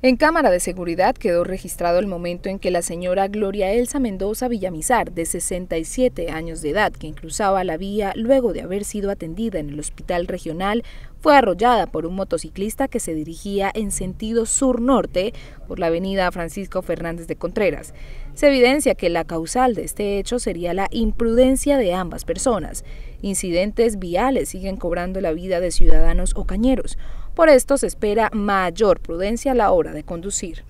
En cámara de seguridad quedó registrado el momento en que la señora Gloria Elsa Mendoza Villamizar, de 67 años de edad, que cruzaba la vía luego de haber sido atendida en el hospital regional, fue arrollada por un motociclista que se dirigía en sentido sur-norte por la avenida Francisco Fernández de Contreras. Se evidencia que la causal de este hecho sería la imprudencia de ambas personas. Incidentes viales siguen cobrando la vida de ciudadanos ocañeros. Por esto se espera mayor prudencia a la hora de conducir.